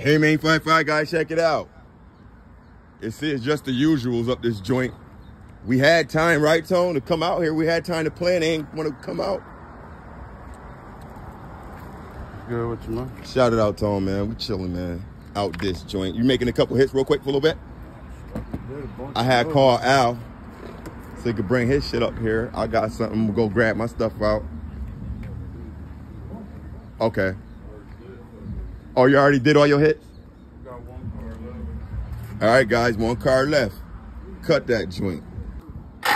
Hey, main five five guys, check it out. It's, says just the usuals up this joint. We had time, right, Tone, to come out here. We had time to plan. They ain't want to come out. Good with you, man. Shout it out, Tone, man. We chilling, man. Out this joint. You making a couple hits real quick for a little bit? I had called Al so he could bring his shit up here. I got something. We'll go grab my stuff out. Okay. Oh, you already did all your hits? Got one car left. All right, guys, one car left. Cut that joint.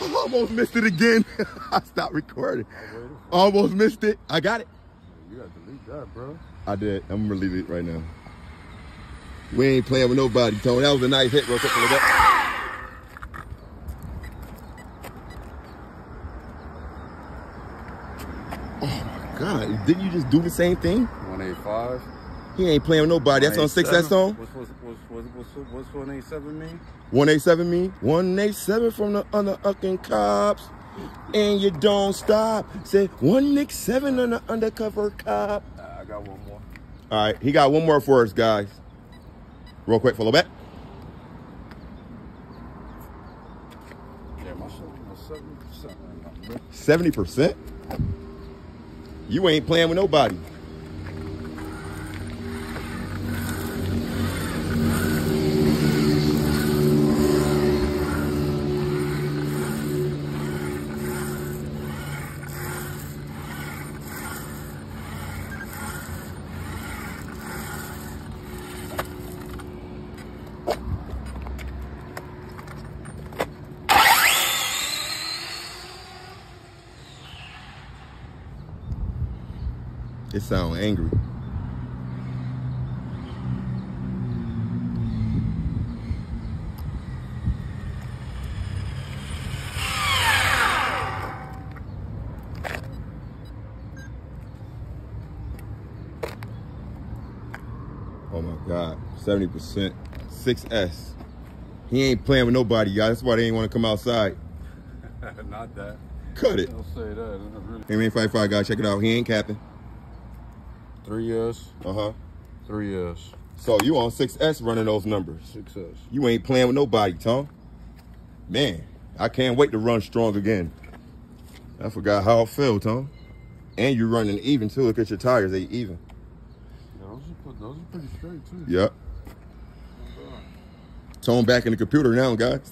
Almost missed it again. I stopped recording. Almost missed it. I got it. You got to delete that, bro. I did. I'm gonna leave it right now. We ain't playing with nobody, Tony. That was a nice hit, real quick. Look up. Oh God! Didn't you just do the same thing? 185. He ain't playing with nobody. That's on six S song. What's, what's, what's, what's, what's, what's 187 mean? 187 me, 187 from the underucking cops. And you don't stop. Say 187 on the undercover cop. Nah, I got one more. All right, he got one more for us, guys. Real quick for a little bit. Yeah, my 70% right now, bro. 70%? You ain't playing with nobody. It sound angry. Oh my God, 70%, 6S. He ain't playing with nobody, y'all. That's why they ain't want to come outside. Not that. Cut it. Don't say that. Really. Hey, man, five five guys, check it out. He ain't capping. Three years. Uh huh. Three years. So you on 6S running those numbers. Success. You ain't playing with nobody, Tom. Man, I can't wait to run strong again. I forgot how it felt, Tom. And you running even too. Look at your tires, they even. Yeah, those, are, those are pretty straight, too. Yep. Tone back in the computer now, guys.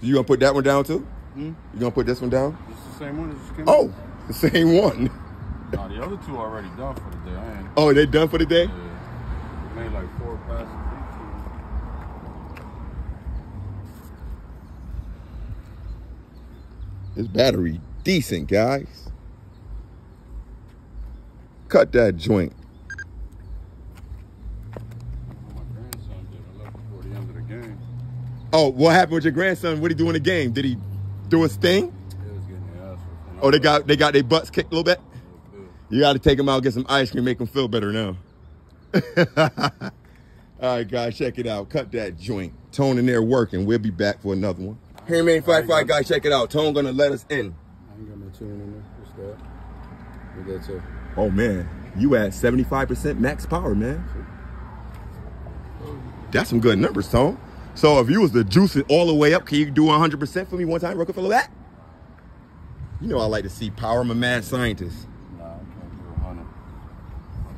You gonna put that one down too? Hmm? You gonna put this one down? This the same one Oh, the same one. Nah, the other two already done for the day. I ain't. Oh, they done for the day? Yeah. Made like four passes. This battery decent, guys. Cut that joint. My grandson did. I left before the end of the game. Oh, what happened with your grandson? What did he do in the game? Did he do his thing? He was getting their ass. Oh, they got they got their butts kicked a little bit. You got to take him out, get some ice cream, make him feel better now. All right, guys, check it out. Cut that joint. Tone in there working. We'll be back for another one. Hey, man, fight, fight, guys, check it out. Tone gonna let us in. I ain't got no tune in there. What's that? What that too? Oh man, you at 75% max power, man. That's some good numbers, Tone. So if you was to juice it all the way up, can you do 100% for me one time, Rockefeller? That? You know I like to see power. I'm a mad scientist. Nah, I can't do a hundred.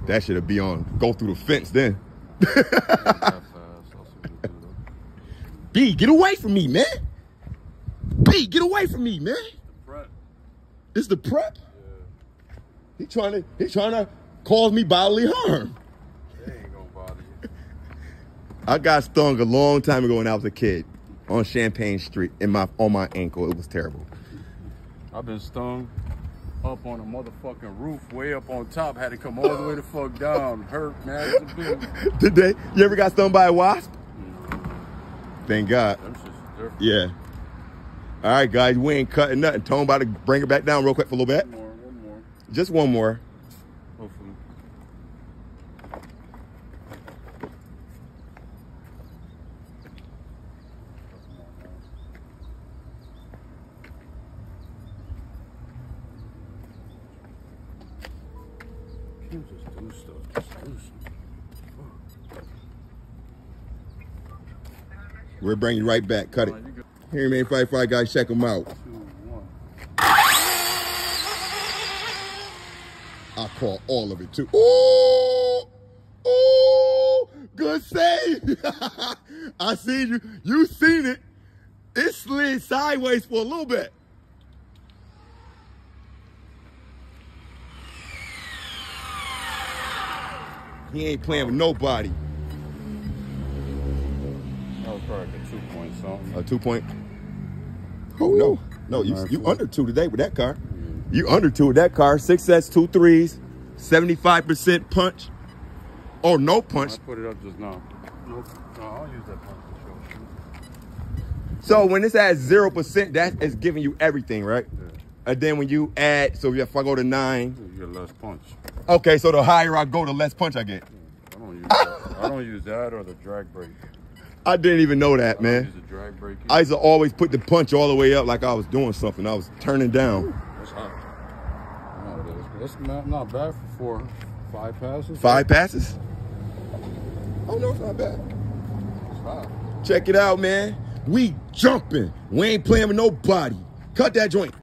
That should have be on. Go through the fence then. Not that fast. I'll see what you do though. B, get away from me, man. B, get away from me, man. Front. This the prep. Yeah. He trying to he trying to cause me bodily harm. They ain't gonna bother you. I got stung a long time ago when I was a kid on Champagne Street in my on my ankle. It was terrible. I've been stung up on a motherfucking roof, way up on top. Had to come all the way the fuck down. Hurt, man. Did they? You ever got stung by a wasp? No. Thank God. Them shit's different. Yeah. All right, guys, we ain't cutting nothing. Tone about to bring it back down real quick for a little bit. One more, one more. Just one more. Kim's just This stuff just loose. We'll bring you right back. Cut it. Here, man, fight, fight, guys. Check them out. I caught all of it too. Oh, ooh, good save. I seen you. You seen it. It slid sideways for a little bit. He ain't playing with nobody. That was probably like a two point something. A two point. Oh no, no, you you under two today with that car. Mm. You under two with that car. Six sets, two threes, seventy five percent punch, or no punch. I put it up just now. Nope. No, I'll use that punch. So when it's at zero percent, that is giving you everything, right? Yeah. And then when you add, so if I go to nine, You get less punch. Okay, so the higher I go, the less punch I get. I don't use that. I don't use that or the drag brake. I didn't even know that, I man. use the drag brake. I used to always put the punch all the way up like I was doing something. I was turning down. That's hot. No, it is. That's not, not bad for four, five passes. Five passes? Oh no, it's not bad. It's hot. Check it out, man. We jumping. We ain't playing with nobody. Cut that joint.